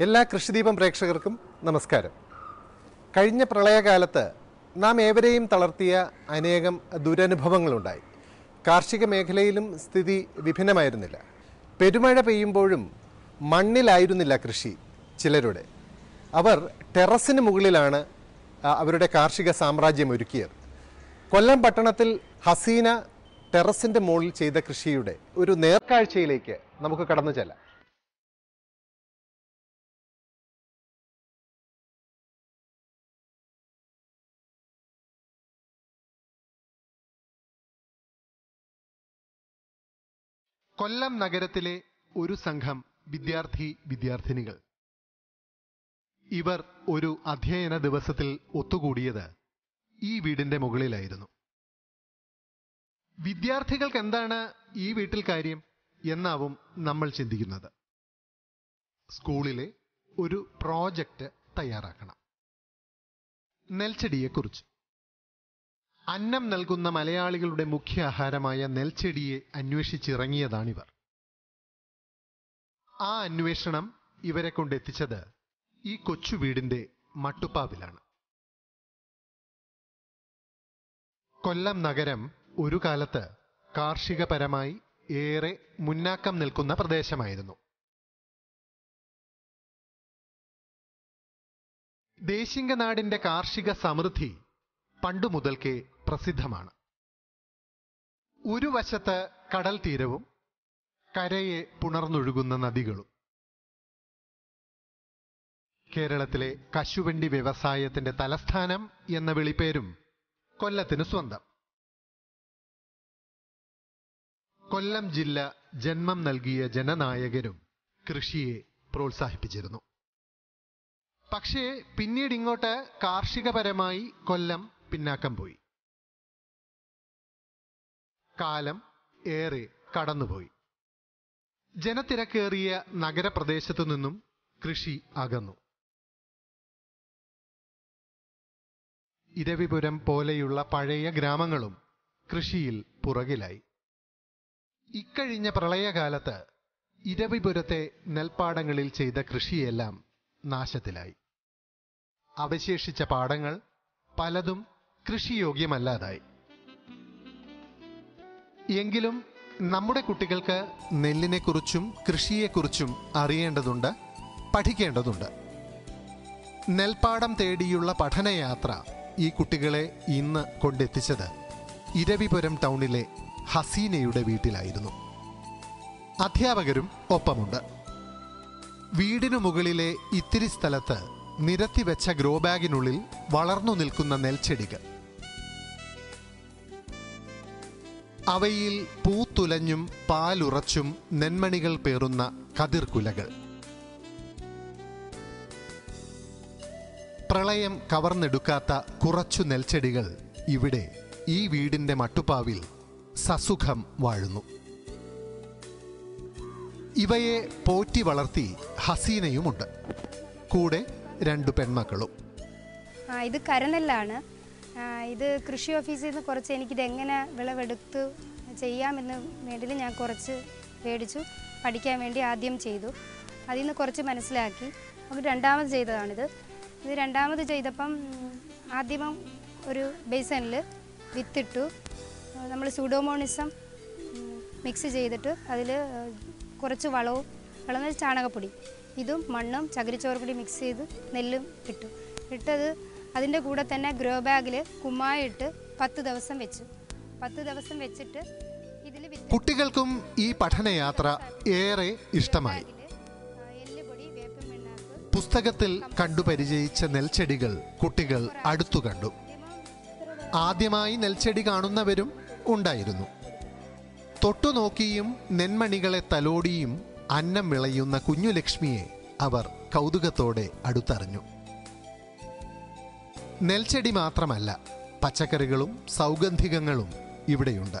എല്ലാ കൃഷിദീപം പ്രേക്ഷകർക്കും നമസ്കാരം. കഴിഞ്ഞ പ്രളയകാലത്ത് നാം ഏവരെയും തളർത്തിയ അനേകം ദുരനുഭവങ്ങളുണ്ടായി. കാർഷിക മേഖലയിലും സ്ഥിതി വിഭിന്നമായിരുന്നില്ല. പെരുമഴ പെയ്യുമ്പോഴും മണ്ണിലായിരുന്നില്ല കൃഷി ചിലരുടെ. അവർ ടെറസിന് മുകളിലാണ് അവരുടെ കാർഷിക സാമ്രാജ്യം ഒരുക്കിയത്. കൊല്ലം പട്ടണത്തിൽ ഹസീന ടെറസിന്റെ മുകളിൽ ചെയ്ത കൃഷിയുടെ ഒരു നേർക്കാഴ്ചയിലേക്ക് നമുക്ക് കടന്നു ചെല്ലാം കൊല്ലം നഗരത്തിലെ ഒരു സംഘം വിദ്യാർത്ഥി വിദ്യാർത്ഥിനികൾ. ഇവർ ഒരു അധ്യയന ദിവസത്തിൽ ഒത്തുകൂടിയത് ഈ വീടിന്റെ മുകളിലായിരുന്നു. വിദ്യാർത്ഥികൾക്ക് എന്താണ് ഈ വീട്ടിൽ കാര്യം എന്നാവും നമ്മൾ ചിന്തിക്കുന്നത്. സ്കൂളിലെ ഒരു പ്രോജക്റ്റ് തയ്യാറാക്കണം. നെൽച്ചെടിയെക്കുറിച്ച്. അന്നം നൽകുന്ന മലയാളികളുടെ മുഖ്യ ആഹാരമായ നെൽച്ചെടിയെ അന്വേഷിച്ചിറങ്ങിയതാണിവർ. ആ അന്വേഷണം ഇവരെ കൊണ്ടെത്തിച്ചത് ഈ കൊച്ചു വീടിന്റെ മട്ടുപ്പാവിലാണ്. കൊല്ലം നഗരം ഒരു കാലത്ത് കാർഷികപരമായി ഏറെ മുന്നാക്കം നിൽക്കുന്ന പ്രദേശമായിരുന്നു. ദേശിംഗനാടിന്റെ കാർഷിക സമൃദ്ധി പണ്ടു മുതൽക്കേ പ്രസിദ്ധമാണ്. ഒരു വശത്ത് കടൽ തീരവും കരയെ പുണർന്നൊഴുകുന്ന നദികളും. കേരളത്തിലെ കശുവണ്ടി വ്യവസായത്തിന്റെ തലസ്ഥാനം എന്ന വിളിപ്പേരും കൊല്ലത്തിന് സ്വന്തം. കൊല്ലം ജില്ല ജന്മം നൽകിയ ജനനായകരും കൃഷിയെ പ്രോത്സാഹിപ്പിച്ചിരുന്നു. പക്ഷേ പിന്നീട് ഇങ്ങോട്ട് കാർഷികപരമായി കൊല്ലം പിന്നാക്കം പോയി. കാലം ഏറെ കടന്നുപോയി. ജനത്തിരക്കേറിയ നഗരപ്രദേശത്തു നിന്നും കൃഷി അകന്നു. ഇരവിപുരം പോലെയുള്ള പഴയ ഗ്രാമങ്ങളും കൃഷിയിൽ പുറകിലായി. ഇക്കഴിഞ്ഞ പ്രളയകാലത്ത് ഇരവിപുരത്തെ നെൽപ്പാടങ്ങളിൽ ചെയ്ത കൃഷിയെല്ലാം നാശത്തിലായി. അവശേഷിച്ച പാടങ്ങൾ പലതും കൃഷിയോഗ്യമല്ലാതായി. എങ്കിലും നമ്മുടെ കുട്ടികൾക്ക് നെല്ലിനെക്കുറിച്ചും കൃഷിയെക്കുറിച്ചും അറിയേണ്ടതുണ്ട് പഠിക്കേണ്ടതുണ്ട്. നെൽപ്പാടം തേടിയുള്ള പഠനയാത്ര ഈ കുട്ടികളെ ഇന്ന് കൊണ്ടെത്തിച്ചത് ഇരവിപുരം ടൗണിലെ ഹസീനയുടെ വീട്ടിലായിരുന്നു. അധ്യാപകരും ഒപ്പമുണ്ട്. വീടിനു മുകളിലെ ഇത്തിരി സ്ഥലത്ത് നിരത്തിവെച്ച ഗ്രോ ബാഗിനുള്ളിൽ വളർന്നു നിൽക്കുന്ന നെൽച്ചെടികൾ. അവയിൽ പൂത്തുലഞ്ഞും പാലുറച്ചും നെന്മണികൾ പേറുന്ന കതിർകുലകൾ. പ്രളയം കവർന്നെടുക്കാത്ത കുറച്ചു നെൽച്ചെടികൾ ഇവിടെ ഈ വീടിന്റെ മട്ടുപ്പാവിൽ സസുഖം വാഴുന്നു. ഇവയെ പോറ്റി വളർത്തി ഹസീനയുമുണ്ട്. കൂടെ രണ്ടു പെൺമക്കളും. ഇത് കരനെല്ലാണ്. ഇത് കൃഷി ഓഫീസിൽ നിന്ന് കുറച്ച് എനിക്കിത് എങ്ങനെ വിളവെടുത്ത് ചെയ്യാമെന്ന് വേണ്ടിയിൽ ഞാൻ കുറച്ച് മേടിച്ചു പഠിക്കാൻ വേണ്ടി ആദ്യം ചെയ്തു. അതിൽ നിന്ന് കുറച്ച് മനസ്സിലാക്കി. അപ്പോൾ രണ്ടാമത് ചെയ്തതാണിത്. ഇത് രണ്ടാമത് ചെയ്തപ്പം ആദ്യമം ആദ്യം ഒരു ബേസണിൽ വിത്തിട്ടു. നമ്മൾ സൂഡോമോണിസം മിക്സ് ചെയ്തിട്ട് അതിൽ കുറച്ച് വളവും വളം എന്ന് വെച്ചാൽ ചാണകപ്പൊടി. ഇതും മണ്ണും ചകിരിച്ചോറ് കൂടി മിക്സ് ചെയ്ത് നെല്ലും ഇട്ടു. ഇട്ടത് അതിന്റെ കൂടെ തന്നെ ഗ്രോ ബാഗിൽ കുമ്മായിട്ട് പത്ത് ദിവസം വെച്ചു. പത്ത് ദിവസം വെച്ചിട്ട് ഇതിൽ കുട്ടികൾക്കും ഈ പഠനയാത്ര ഏറെ ഇഷ്ടമായി. പുസ്തകത്തിൽ കണ്ടു പരിചയിച്ച നെൽച്ചെടികൾ കുട്ടികൾ അടുത്തു കണ്ടു. ആദ്യമായി നെൽച്ചെടി കാണുന്നവരും ഉണ്ടായിരുന്നു. തൊട്ടുനോക്കിയും നെന്മണികളെ തലോടിയും അന്നം വിളയുന്ന കുഞ്ഞുലക്ഷ്മിയെ അവർ കൗതുകത്തോടെ അടുത്തറിഞ്ഞു. നെൽച്ചെടി മാത്രമല്ല പച്ചക്കറികളും സൗഗന്ധികങ്ങളും ഇവിടെയുണ്ട്.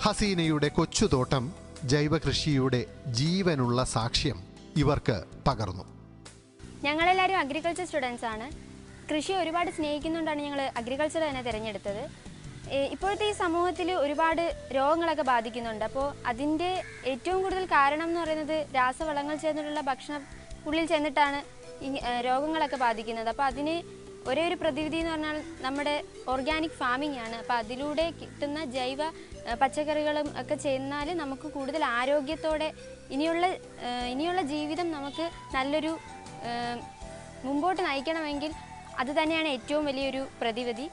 ഹസീനയുടെ കൊച്ചുതോട്ടം ജൈവകൃഷിയുടെ ജീവനുള്ള സാക്ഷ്യം ഇവർക്ക് പകർന്നു. ഞങ്ങളെല്ലാവരും അഗ്രികൾച്ചർ സ്റ്റുഡൻസ് ആണ്. കൃഷി ഒരുപാട് സ്നേഹിക്കുന്നുകൊണ്ടാണ് ഞങ്ങൾ അഗ്രികൾച്ചർ തന്നെ തിരഞ്ഞെടുത്തത്. ഇപ്പോഴത്തെ ഈ സമൂഹത്തിൽ ഒരുപാട് രോഗങ്ങളൊക്കെ ബാധിക്കുന്നുണ്ട്. അപ്പോൾ അതിന്റെ ഏറ്റവും കൂടുതൽ കാരണം എന്ന് പറയുന്നത് രാസവളങ്ങൾ ചേർന്നിട്ടുള്ള ഭക്ഷണം ഉള്ളിൽ ചെന്നിട്ടാണ് ഈ രോഗങ്ങളൊക്കെ ബാധിക്കുന്നത്. അപ്പോൾ അതിന് ഒരേ ഒരു പ്രതിവിധി എന്ന് പറഞ്ഞാൽ നമ്മുടെ ഓർഗാനിക് ഫാമിംഗ് ആണ്. അപ്പോൾ അതിലൂടെ കിട്ടുന്ന ജൈവ പച്ചക്കറികളും ഒക്കെ ചെയ്യുന്നാൽ നമുക്ക് കൂടുതൽ ആരോഗ്യത്തോടെ ഇനിയുള്ള ഇനിയുള്ള ജീവിതം നമുക്ക് നല്ലൊരു മുമ്പോട്ട് നയിക്കണമെങ്കിൽ അത് തന്നെയാണ് ഏറ്റവും വലിയൊരു പ്രതിവിധി.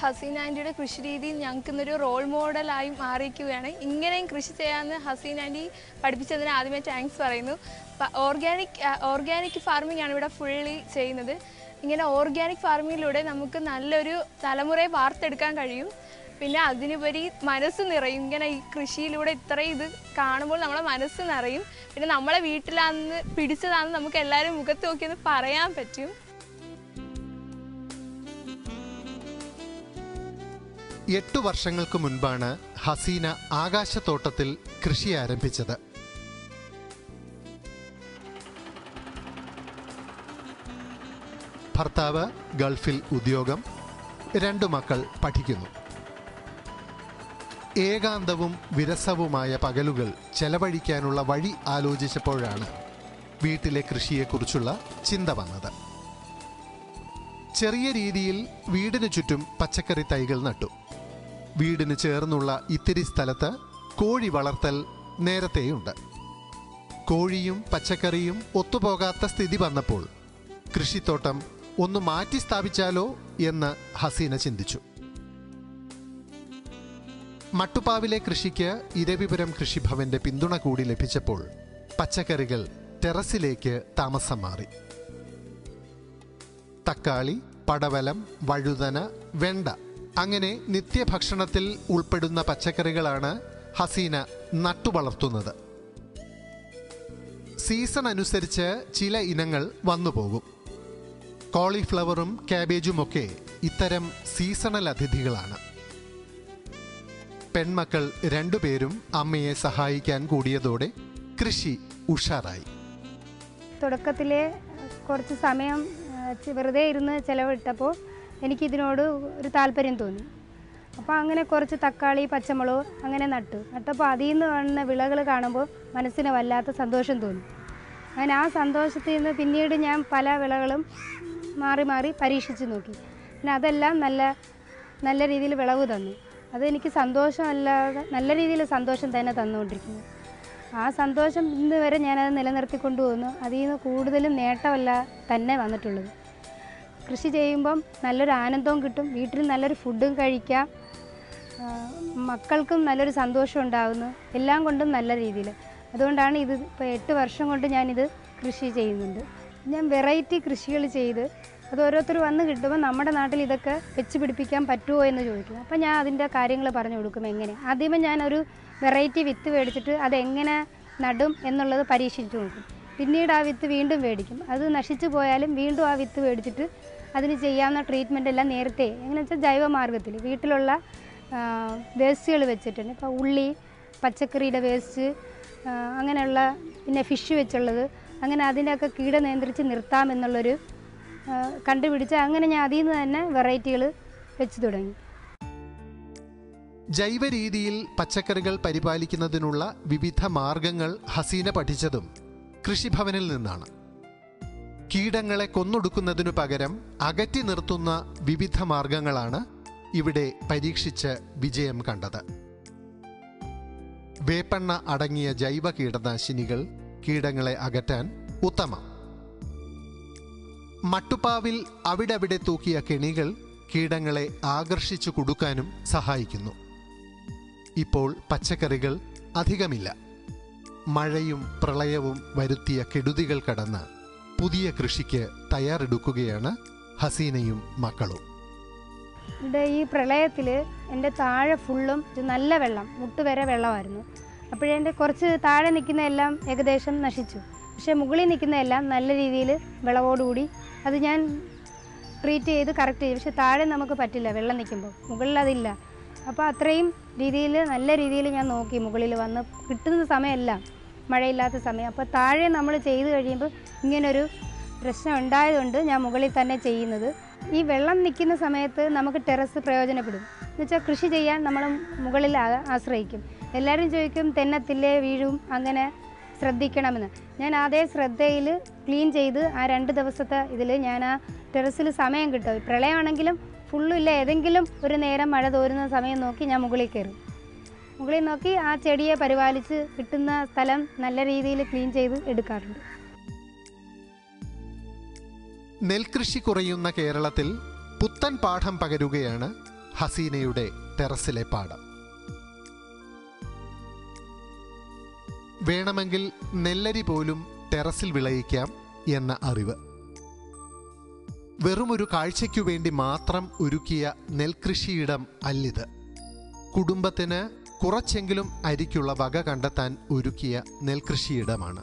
ഹസീന ആന്റിയുടെ കൃഷി രീതി ഞങ്ങൾക്ക് ഇന്നൊരു റോൾ മോഡലായി മാറിയിരിക്കുകയാണ്. ഇങ്ങനെയും കൃഷി ചെയ്യാമെന്ന് ഹസീന ആന്റി പഠിപ്പിച്ചതിന് ആദ്യമേ താങ്ക്സ് പറയുന്നു. ഓർഗാനിക് ഓർഗാനിക് ഫാർമിംഗ് ആണ് ഇവിടെ ഫുള്ളി ചെയ്യുന്നത്. ഇങ്ങനെ ഓർഗാനിക് ഫാർമിങ്ങിലൂടെ നമുക്ക് നല്ലൊരു തലമുറയെ വാർത്തെടുക്കാൻ കഴിയും. പിന്നെ അതിനുപരി മനസ്സ് നിറയും. ഇങ്ങനെ ഈ കൃഷിയിലൂടെ ഇത്രയും ഇത് കാണുമ്പോൾ നമ്മളെ മനസ്സ് നിറയും. പിന്നെ നമ്മളെ വീട്ടിലാന്ന് പിടിച്ചതാണെന്ന് നമുക്ക് എല്ലാവരും മുഖത്ത് നോക്കിയെന്ന് പറയാൻ പറ്റും. എട്ടു വർഷങ്ങൾക്ക് മുൻപാണ് ഹസീന ആകാശത്തോട്ടത്തിൽ കൃഷി ആരംഭിച്ചത്. ഭർത്താവ് ഗൾഫിൽ ഉദ്യോഗം രണ്ടു മക്കൾ പഠിക്കുന്നു. ഏകാന്തവും വിരസവുമായ പകലുകൾ ചെലവഴിക്കാനുള്ള വഴി ആലോചിച്ചപ്പോഴാണ് വീട്ടിലെ കൃഷിയെക്കുറിച്ചുള്ള ചിന്ത വന്നത്. ചെറിയ രീതിയിൽ വീടിനു ചുറ്റും പച്ചക്കറി തൈകൾ നട്ടു. വീടിന് ചേർന്നുള്ള ഇത്തിരി സ്ഥലത്ത് കോഴി വളർത്തൽ നേരത്തെയുണ്ട്. കോഴിയും പച്ചക്കറിയും ഒത്തുപോകാത്ത സ്ഥിതി വന്നപ്പോൾ കൃഷിത്തോട്ടം ഒന്ന് മാറ്റി സ്ഥാപിച്ചാലോ എന്ന് ഹസീന ചിന്തിച്ചു. മട്ടുപ്പാവിലെ കൃഷിക്ക് ഇരവിപുരം കൃഷിഭവന്റെ പിന്തുണ കൂടി ലഭിച്ചപ്പോൾ പച്ചക്കറികൾ ടെറസിലേക്ക് താമസം മാറി. തക്കാളി പടവലം വഴുതന വെണ്ട അങ്ങനെ നിത്യഭക്ഷണത്തിൽ ഉൾപ്പെടുന്ന പച്ചക്കറികളാണ് ഹസീന നട്ടുവളർത്തുന്നത്. സീസൺ അനുസരിച്ച് ചില ഇനങ്ങൾ വന്നുപോകും. കോളിഫ്ലവറും ക്യാബേജുമൊക്കെ ഇത്തരം സീസണൽ അതിഥികളാണ്. പെൺമക്കൾ രണ്ടുപേരും അമ്മയെ സഹായിക്കാൻ കൂടിയതോടെ കൃഷി ഉഷാറായി. തുടക്കത്തിലെ കുറച്ച് സമയം വെറുതെ ഇരുന്ന് ചിലവിട്ടപ്പോൾ എനിക്കിതിനോട് ഒരു താല്പര്യം തോന്നി. അപ്പോൾ അങ്ങനെ കുറച്ച് തക്കാളി പച്ചമുളക് അങ്ങനെ നട്ടു. നട്ടപ്പോൾ അതിൽ നിന്ന് വന്ന വിളകൾ കാണുമ്പോൾ മനസ്സിന് വല്ലാത്ത സന്തോഷം തോന്നി. അങ്ങനെ ആ സന്തോഷത്തിൽ നിന്ന് പിന്നീട് ഞാൻ പല വിളകളും മാറി മാറി പരീക്ഷിച്ച് നോക്കി. പിന്നെ അതെല്ലാം നല്ല നല്ല രീതിയിൽ വിളവ് തന്നു. അതെനിക്ക് സന്തോഷമല്ലാതെ നല്ല രീതിയിൽ സന്തോഷം തന്നെ തന്നുകൊണ്ടിരിക്കുന്നു. ആ സന്തോഷം ഇന്ന് വരെ ഞാനത് നിലനിർത്തിക്കൊണ്ടു പോകുന്നു അതിൽ നിന്ന് കൂടുതലും നേട്ടമല്ല തന്നെ വന്നിട്ടുള്ളത്. കൃഷി ചെയ്യുമ്പം നല്ലൊരു ആനന്ദവും കിട്ടും. വീട്ടിൽ നല്ലൊരു ഫുഡും കഴിക്കാം. മക്കൾക്കും നല്ലൊരു സന്തോഷം ഉണ്ടാകുന്നു. എല്ലാം കൊണ്ടും നല്ല രീതിയിൽ. അതുകൊണ്ടാണ് ഇത് ഇപ്പോൾ എട്ട് വർഷം കൊണ്ട് ഞാനിത് കൃഷി ചെയ്യുന്നുണ്ട്. ഞാൻ വെറൈറ്റി കൃഷികൾ ചെയ്ത് അത് ഓരോരുത്തർ വന്ന് കിട്ടുമ്പോൾ നമ്മുടെ നാട്ടിൽ ഇതൊക്കെ വെച്ച് പിടിപ്പിക്കാൻ പറ്റുമോ എന്ന് ചോദിക്കും. അപ്പോൾ ഞാൻ അതിന്റെ കാര്യങ്ങൾ പറഞ്ഞു കൊടുക്കും എങ്ങനെ. ആദ്യമേ ഞാനൊരു വെറൈറ്റി വിത്ത് മേടിച്ചിട്ട് അതെങ്ങനെ നടും എന്നുള്ളത് പരീക്ഷിച്ചു നോക്കും. പിന്നീട് ആ വിത്ത് വീണ്ടും മേടിക്കും. അത് നശിച്ചു പോയാലും വീണ്ടും ആ വിത്ത് മേടിച്ചിട്ട് അതിന് ചെയ്യാവുന്ന ട്രീറ്റ്മെന്റ് എല്ലാം നേരത്തെ എങ്ങനെ വെച്ചാൽ ജൈവമാർഗത്തിൽ വീട്ടിലുള്ള വേസ്റ്റുകൾ വെച്ചിട്ടുണ്ട്. ഇപ്പോൾ ഉള്ളി പച്ചക്കറിയുടെ വേസ്റ്റ് അങ്ങനെയുള്ള പിന്നെ ഫിഷ് വെച്ചുള്ളത് അങ്ങനെ അതിനെയൊക്കെ കീട നിയന്ത്രിച്ച് നിർത്താമെന്നുള്ളൊരു എന്നുള്ളൊരു കണ്ടുപിടിച്ച് അങ്ങനെ ഞാൻ അതിൽ നിന്ന് തന്നെ വെറൈറ്റികൾ വെച്ച് തുടങ്ങി. ജൈവ രീതിയിൽ പച്ചക്കറികൾ പരിപാലിക്കുന്നതിനുള്ള വിവിധ മാർഗങ്ങൾ ഹസീന പഠിച്ചതും കൃഷിഭവനിൽ നിന്നാണ്. കീടങ്ങളെ കൊന്നൊടുക്കുന്നതിനു പകരം അകറ്റി നിർത്തുന്ന വിവിധ മാർഗങ്ങളാണ് ഇവിടെ പരീക്ഷിച്ച് വിജയം കണ്ടത്. വേപ്പെണ്ണ അടങ്ങിയ ജൈവ കീടനാശിനികൾ കീടങ്ങളെ അകറ്റാൻ ഉത്തമം. മട്ടുപ്പാവിൽ അവിടവിടെ തൂക്കിയ കെണികൾ കീടങ്ങളെ ആകർഷിച്ചു കൊടുക്കാനും സഹായിക്കുന്നു. ഇപ്പോൾ പച്ചക്കറികൾ അധികമില്ല. മഴയും പ്രളയവും വരുത്തിയ കെടുതികൾ കടന്ന് പുതിയ കൃഷിക്ക് തയ്യാറെടുക്കുകയാണ് ഹസീനയും മക്കളും. ഇവിടെ ഈ പ്രളയത്തിൽ എന്റെ താഴെ ഫുള്ളും നല്ല വെള്ളം മുട്ടുവരെ വെള്ളമായിരുന്നു. അപ്പോഴെന്റെ കുറച്ച് താഴെ നിൽക്കുന്ന എല്ലാം ഏകദേശം നശിച്ചു. പക്ഷേ മുകളിൽ നിൽക്കുന്ന എല്ലാം നല്ല രീതിയിൽ വിളവോടുകൂടി അത് ഞാൻ ട്രീറ്റ് ചെയ്ത് കറക്റ്റ് ചെയ്യും പക്ഷേ താഴെ നമുക്ക് പറ്റില്ല വെള്ളം നിൽക്കുമ്പോൾ. മുകളിൽ അതില്ല. അപ്പോൾ അത്രയും രീതിയിൽ നല്ല രീതിയിൽ ഞാൻ നോക്കി മുകളിൽ വന്ന് കിട്ടുന്ന സമയമെല്ലാം മഴയില്ലാത്ത സമയം. അപ്പോൾ താഴെ നമ്മൾ ചെയ്ത് കഴിയുമ്പോൾ ഇങ്ങനൊരു പ്രശ്നം ഉണ്ടായതുകൊണ്ട് ഞാൻ മുകളിൽ തന്നെ ചെയ്യുന്നത്. ഈ വെള്ളം നിൽക്കുന്ന സമയത്ത് നമുക്ക് ടെറസ് പ്രയോജനപ്പെടും. എന്നുവെച്ചാൽ കൃഷി ചെയ്യാൻ നമ്മൾ മുകളിൽ ആശ്രയിക്കും. എല്ലാവരും ചോദിക്കും തെന്നത്തില്ലേ വീഴും അങ്ങനെ ശ്രദ്ധിക്കണമെന്ന്. ഞാൻ അതേ ശ്രദ്ധയിൽ ക്ലീൻ ചെയ്ത് ആ രണ്ട് ദിവസത്തെ ഇതിൽ ഞാൻ ആ ടെറസിൽ സമയം കിട്ടും. പ്രളയമാണെങ്കിലും ഫുള്ളും ഇല്ല. ഏതെങ്കിലും ഒരു നേരം മഴ തോരുന്ന സമയം നോക്കി ഞാൻ മുകളിൽ കയറും. മുകളിൽ നോക്കി ആ ചെടിയെ പരിപാലിച്ച് കിട്ടുന്ന സ്ഥലം നല്ല രീതിയിൽ ക്ലീൻ ചെയ്ത് എടുക്കാറുണ്ട്. നെൽകൃഷി കുറയുന്ന കേരളത്തിൽ പുത്തൻ പാഠം പകരുകയാണ് ഹസീനയുടെ ടെറസിലെ പാഠം. വേണമെങ്കിൽ നെല്ലരി പോലും ടെറസിൽ വിളയിക്കാം എന്ന അറിവ്. വെറുമൊരു കാഴ്ചയ്ക്കു വേണ്ടി മാത്രം ഒരുക്കിയ നെൽകൃഷിയിടം അല്ലിത്. കുടുംബത്തിന് കുറച്ചെങ്കിലും അരിക്കുള്ള വക കണ്ടെത്താൻ ഒരുക്കിയ നെൽകൃഷിയിടമാണ്.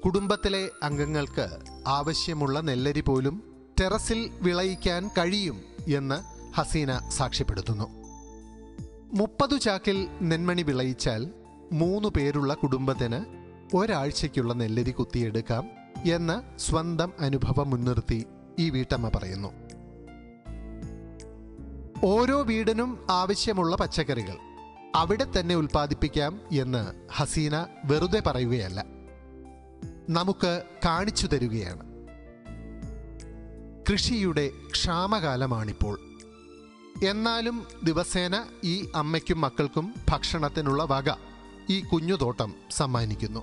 കുടുംബത്തിലെ അംഗങ്ങൾക്ക് ആവശ്യമുള്ള നെല്ലരി പോലും ടെറസിൽ വിളയിക്കാൻ കഴിയും എന്ന് ഹസീന സാക്ഷ്യപ്പെടുത്തുന്നു. മുപ്പതു ചാക്കിൽ നെന്മണി വിളയിച്ചാൽ മൂന്ന് പേരുള്ള കുടുംബത്തിന് ഒരാഴ്ചയ്ക്കുള്ള നെല്ലരി കുത്തിയെടുക്കാം എന്ന് സ്വന്തം അനുഭവം മുൻനിർത്തി ഈ വീട്ടമ്മ പറയുന്നു. ഓരോ വീടിനും ആവശ്യമുള്ള പച്ചക്കറികൾ അവിടെ തന്നെ ഉൽപ്പാദിപ്പിക്കാം എന്ന് ഹസീന വെറുതെ പറയുകയല്ല. നമുക്ക് കാണിച്ചു തരികയാണ്. കൃഷിയുടെ ക്ഷാമകാലമാണിപ്പോൾ. എന്നാലും ദിവസേന ഈ അമ്മയ്ക്കും മക്കൾക്കും ഭക്ഷണത്തിനുള്ള വക ഈ കുഞ്ഞുതോട്ടം സമ്മാനിക്കുന്നു.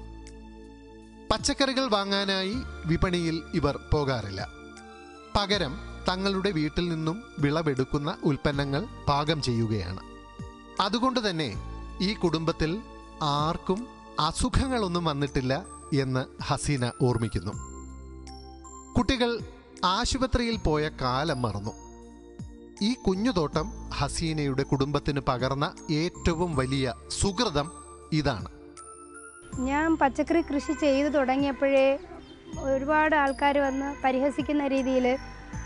പച്ചക്കറികൾ വാങ്ങാനായി വിപണിയിൽ ഇവർ പോകാറില്ല. പകരം തങ്ങളുടെ വീട്ടിൽ നിന്നും വിളവെടുക്കുന്ന ഉൽപ്പന്നങ്ങൾ പാകം ചെയ്യുകയാണ്. അതുകൊണ്ട് തന്നെ ഈ കുടുംബത്തിൽ ആർക്കും അസുഖങ്ങളൊന്നും വന്നിട്ടില്ല എന്ന് ഹസീന ഓർമ്മിക്കുന്നു. കുട്ടികൾ ആശുപത്രിയിൽ പോയ കാലം മറന്നു. ഈ കുഞ്ഞുതോട്ടം ഹസീനയുടെ കുടുംബത്തിന് പകർന്ന ഏറ്റവും വലിയ സുഹൃതം ഇതാണ്. ഞാൻ പച്ചക്കറി കൃഷി ചെയ്തു തുടങ്ങിയപ്പോഴേ ഒരുപാട് ആൾക്കാർ വന്ന് പരിഹസിക്കുന്ന രീതിയിൽ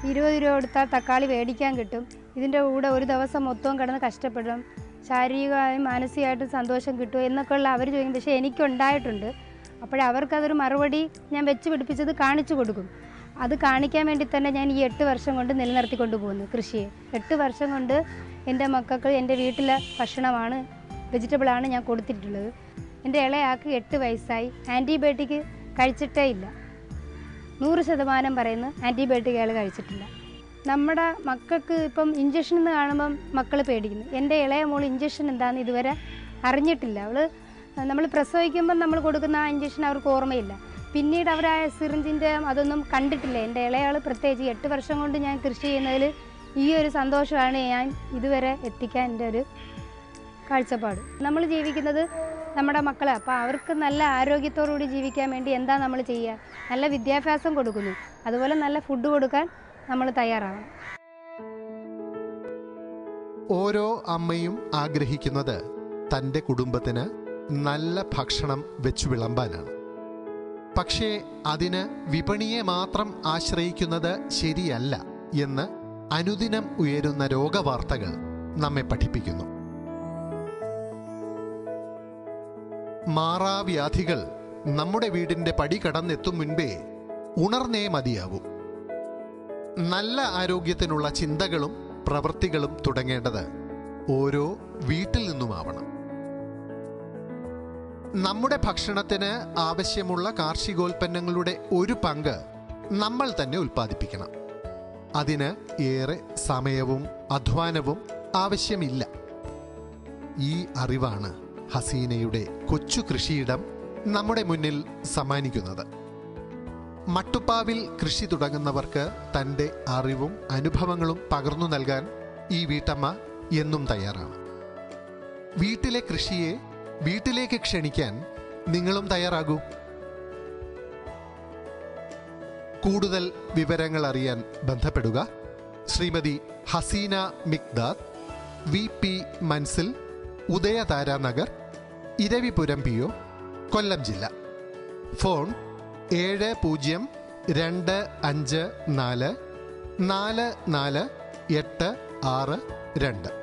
ഇരുപത് രൂപ കൊടുത്താൽ തക്കാളി മേടിക്കാൻ കിട്ടും. ഇതിന്റെ കൂടെ ഒരു ദിവസം മൊത്തവും കിടന്ന് കഷ്ടപ്പെടും. ശാരീരികമായും മാനസികമായിട്ടും സന്തോഷം കിട്ടും എന്നൊക്കെയുള്ള അവർ ചോദിക്കും. പക്ഷേ എനിക്കുണ്ടായിട്ടുണ്ട്. അപ്പോഴവർക്കതൊരു മറുപടി ഞാൻ വെച്ച് പിടിപ്പിച്ചത് കാണിച്ചു കൊടുക്കും. അത് കാണിക്കാൻ വേണ്ടി തന്നെ ഞാൻ ഈ എട്ട് വർഷം കൊണ്ട് നിലനിർത്തിക്കൊണ്ട് പോകുന്നു കൃഷിയെ. എട്ട് വർഷം കൊണ്ട് എന്റെ മക്കൾക്ക് എന്റെ വീട്ടിലെ ഭക്ഷണമാണ് വെജിറ്റബിളാണ് ഞാൻ കൊടുത്തിട്ടുള്ളത്. എന്റെ ഇളയാൾക്ക് എട്ട് വയസ്സായി. ആന്റിബയോട്ടിക് കഴിച്ചിട്ടേ ഇല്ല. നൂറ് ശതമാനം പറയുന്നു ആന്റിബയോട്ടിക് അയാൾ കഴിച്ചിട്ടില്ല. നമ്മുടെ മക്കൾക്ക് ഇപ്പം ഇഞ്ചക്ഷൻ എന്ന് കാണുമ്പം മക്കൾ പേടിക്കുന്നു. എന്റെ ഇളയ മോൾ ഇഞ്ചക്ഷൻ എന്താണെന്ന് ഇതുവരെ അറിഞ്ഞിട്ടില്ല. അവൾ നമ്മൾ പ്രസവിക്കുമ്പം നമ്മൾ കൊടുക്കുന്ന ആ ഇഞ്ചക്ഷൻ അവർക്ക് ഓർമ്മയില്ല. പിന്നീട് അവരായ സിറിഞ്ചിന്റെ അതൊന്നും കണ്ടിട്ടില്ല. എന്റെ ഇളയാൾ പ്രത്യേകിച്ച് എട്ട് വർഷം കൊണ്ട് ഞാൻ കൃഷി ചെയ്യുന്നതിൽ ഈ ഒരു സന്തോഷമാണ് ഞാൻ ഇതുവരെ എത്തിക്കാൻ എന്റെ ഒരു കാഴ്ചപ്പാട്. നമ്മൾ ജീവിക്കുന്നത് നമ്മുടെ മക്കളെ. അപ്പോൾ അവർക്ക് നല്ല ആരോഗ്യത്തോടുകൂടി ജീവിക്കാൻ വേണ്ടി എന്താ നമ്മൾ ചെയ്യുക? നല്ല വിദ്യാഭ്യാസം കൊടുക്കുന്നു. അതുപോലെ നല്ല ഫുഡ് കൊടുക്കാൻ നമ്മൾ തയ്യാറാവണം. ഓരോ അമ്മയും ആഗ്രഹിക്കുന്നത് തന്റെ കുടുംബത്തിന് നല്ല ഭക്ഷണം വെച്ചു വിളമ്പാനാണ്. പക്ഷേ അതിന് വിപണിയെ മാത്രം ആശ്രയിക്കുന്നത് ശരിയല്ല എന്ന് അനുദിനം ഉയരുന്ന രോഗവാർത്തകൾ നമ്മെ പഠിപ്പിക്കുന്നു. മാറാവ്യാധികൾ നമ്മുടെ വീടിന്റെ പടി കടന്നെത്തും മുൻപേ ഉണർന്നേ മതിയാവും. നല്ല ആരോഗ്യത്തിനുള്ള ചിന്തകളും പ്രവൃത്തികളും തുടങ്ങേണ്ടത് ഓരോ വീട്ടിൽ നിന്നുമാവണം. നമ്മുടെ ഭക്ഷണത്തിന് ആവശ്യമുള്ള കാർഷികോൽപ്പന്നങ്ങളുടെ ഒരു പങ്ക് നമ്മൾ തന്നെ ഉൽപ്പാദിപ്പിക്കണം. അതിന് ഏറെ സമയവും അധ്വാനവും ആവശ്യമില്ല. ഈ അറിവാണ് ഹസീനയുടെ കൊച്ചു കൃഷിയിടം നമ്മുടെ മുന്നിൽ സമ്മാനിക്കുന്നത്. മട്ടുപ്പാവിൽ കൃഷി തുടങ്ങുന്നവർക്ക് തന്റെ അറിവും അനുഭവങ്ങളും പകർന്നു നൽകാൻ ഈ വീട്ടമ്മ എന്നും തയ്യാറാണ്. വീട്ടിലെ കൃഷിയെ വീട്ടിലേക്ക് ക്ഷണിക്കാൻ നിങ്ങളും തയ്യാറാകൂ. കൂടുതൽ വിവരങ്ങൾ അറിയാൻ ബന്ധപ്പെടുക. Shrimati Haseena Miqdad V P Manzil Udayathara Nagar Iravipuram P O Kollam ജില്ല. ഫോൺ ഏഴ് പൂജ്യം രണ്ട് അഞ്ച് നാല് നാല് നാല് എട്ട് ആറ് രണ്ട്.